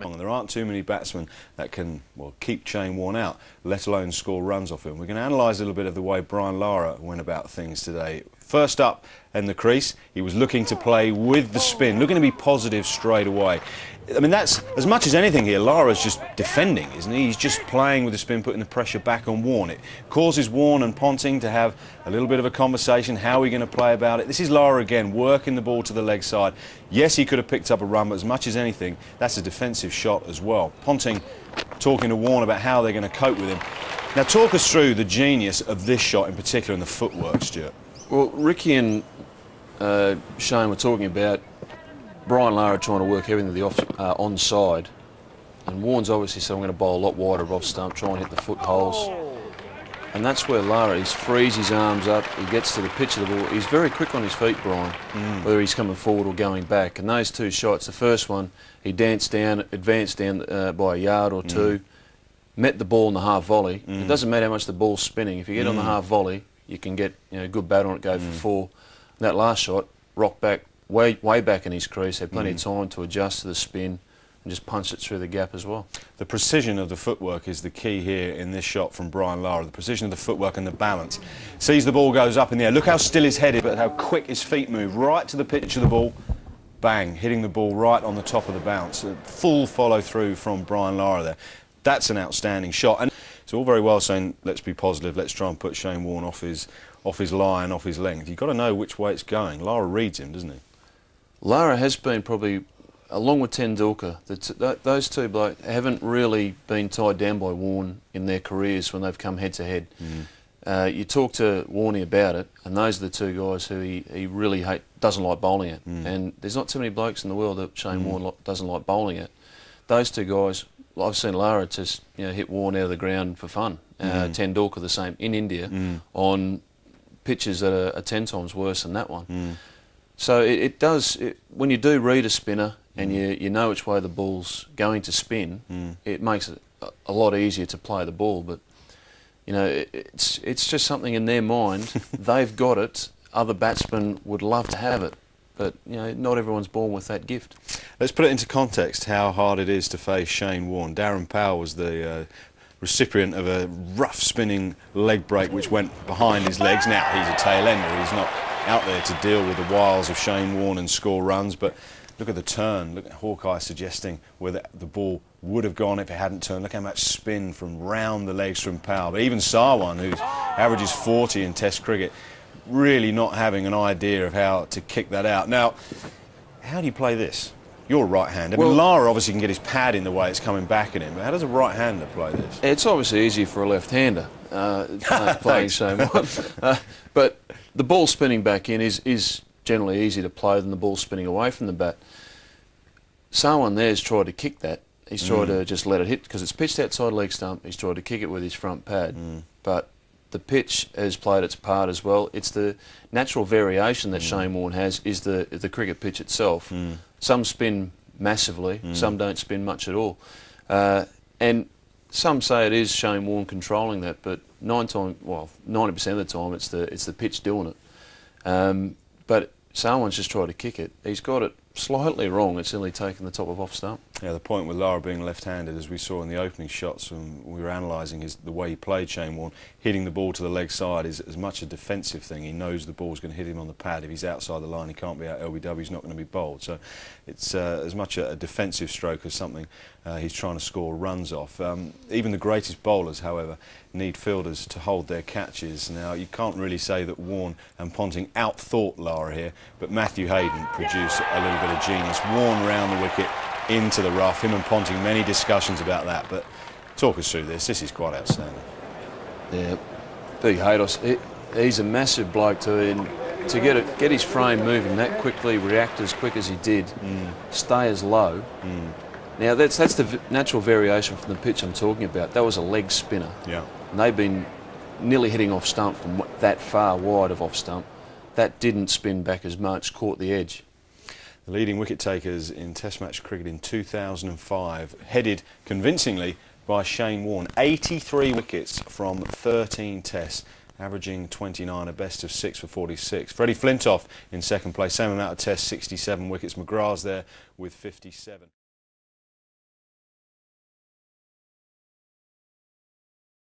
There aren't too many batsmen that can well keep Shane Warne out, let alone score runs off him. We're going to analyse a little bit of the way Brian Lara went about things today. First up in the crease, he was looking to play with the spin, looking to be positive straight away. I mean, that's as much as anything here. Lara's just defending, isn't he? He's just playing with the spin, putting the pressure back on Warne. It causes Warne and Ponting to have a little bit of a conversation. How are we going to play about it? This is Lara again, working the ball to the leg side. Yes, he could have picked up a run, but as much as anything, that's a defensive shot as well. Ponting talking to Warne about how they're going to cope with him. Now, talk us through the genius of this shot in particular and the footwork, Stuart. Well, Ricky and uh, Shane were talking about Brian Lara trying to work everything to the off, uh, onside. And Warne's obviously said, I'm going to bowl a lot wider off stump, try and hit the foot holes. And that's where Lara, he frees his arms up, he gets to the pitch of the ball. He's very quick on his feet, Brian, mm. whether he's coming forward or going back. And those two shots, the first one, he danced down, advanced down uh, by a yard or two, mm. met the ball in the half volley. Mm. It doesn't matter how much the ball's spinning. If you get on the mm. half volley, you can get you know, a good bat on it, go for mm. four. And that last shot, rock back, way, way back in his crease, had plenty mm. of time to adjust to the spin and just punch it through the gap as well. The precision of the footwork is the key here in this shot from Brian Lara. The precision of the footwork and the balance. Sees the ball goes up in the air. Look how still his head is, but how quick his feet move. Right to the pitch of the ball. Bang, hitting the ball right on the top of the bounce. A full follow through from Brian Lara there. That's an outstanding shot. And it's all very well saying, let's be positive, let's try and put Shane Warne off his, off his line, off his length. You've got to know which way it's going. Lara reads him, doesn't he? Lara has been probably, along with Tendulkar, th those two blokes haven't really been tied down by Warne in their careers when they've come head to head. Mm. Uh, you talk to Warney about it, and those are the two guys who he, he really hate, doesn't like bowling at. Mm. And there's not too many blokes in the world that Shane mm. Warne doesn't like bowling at. Those two guys, I've seen Lara just you know, hit Warne out of the ground for fun. Uh, mm. Tendulkar the same in India mm. on pitches that are, are, ten times worse than that one. Mm. So it, it does, it, when you do read a spinner and mm. you, you know which way the ball's going to spin, mm. it makes it a, a, lot easier to play the ball. But, you know, it, it's, it's just something in their mind. They've got it. Other batsmen would love to have it. But, you know, not everyone's born with that gift. Let's put it into context how hard it is to face Shane Warne. Darren Powell was the uh, recipient of a rough spinning leg break which went behind his legs. Now he's a tail ender, he's not out there to deal with the wiles of Shane Warne and score runs, but look at the turn. Look at Hawkeye suggesting where the, the, ball would have gone if it hadn't turned. Look how much spin from round the legs from Powell. But even Sarwan, who averages 40 in Test cricket, really not having an idea of how to kick that out. Now, how do you play this? You're a right-hander. Well, I mean, Lara obviously can get his pad in the way it's coming back at him. But how does a right-hander play this? It's obviously easier for a left-hander uh, playing so much. Uh, but the ball spinning back in is, is generally easier to play than the ball spinning away from the bat. Sarwan there's tried to kick that. He's tried mm. to just let it hit because it's pitched outside leg stump. He's tried to kick it with his front pad. Mm. But the pitch has played its part as well. It's the natural variation that mm. Shane Warne has is the the cricket pitch itself. Some spin massively, mm. some don't spin much at all. Uh, and some say it is Shane Warne controlling that, but nine time, well, ninety percent of the time, it's the it's the pitch doing it. Um, but Sarwan's just tried to kick it. He's got it slightly wrong. It's only taken the top of off stump. Yeah, the point with Lara being left-handed, as we saw in the opening shots when we were analysing his, the way he played Shane Warne, hitting the ball to the leg side is as much a defensive thing. He knows the ball's going to hit him on the pad. If he's outside the line, he can't be out LBW. He's not going to be bowled. So it's uh, as much a, a, defensive stroke as something uh, he's trying to score runs off. Um, even the greatest bowlers, however, need fielders to hold their catches. Now, you can't really say that Warne and Ponting outthought Lara here, but Matthew Hayden produced a little bit of genius. Warne round the wicket, into the rough. Him and Ponting, many discussions about that, but talk us through this. This is quite outstanding. Yeah, big Haydos. He, he's a massive bloke too, and to get it, get his frame moving that quickly, react as quick as he did, mm. stay as low. Mm. Now that's that's the natural variation from the pitch I'm talking about. That was a leg spinner. Yeah. And they've been nearly hitting off stump from that far wide of off stump. That didn't spin back as much, caught the edge. The leading wicket takers in Test match cricket in 2005, headed convincingly by Shane Warne. 83 wickets from 13 Tests, averaging 29, a best of 6 for 46. Freddie Flintoff in second place, same amount of Tests, 67 wickets. McGrath's there with 57.